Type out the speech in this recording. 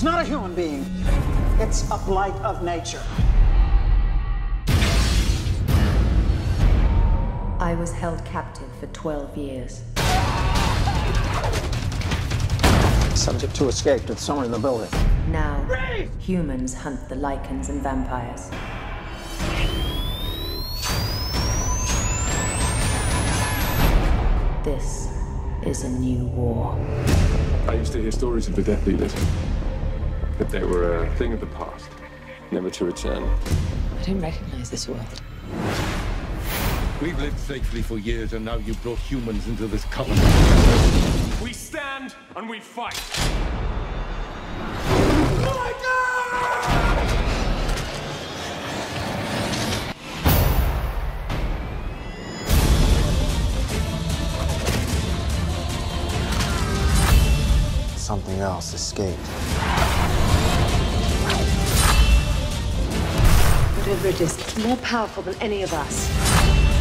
It's not a human being. It's a blight of nature. I was held captive for 12 years. Subject to escape. It's somewhere in the building. Now, humans hunt the Lycans and vampires. This is a new war. I used to hear stories of the Death Dealers. That they were a thing of the past, never to return. I don't recognize this world. We've lived safely for years, and now you've brought humans into this colony. We stand and we fight. Something else escaped. Bridges. It's more powerful than any of us.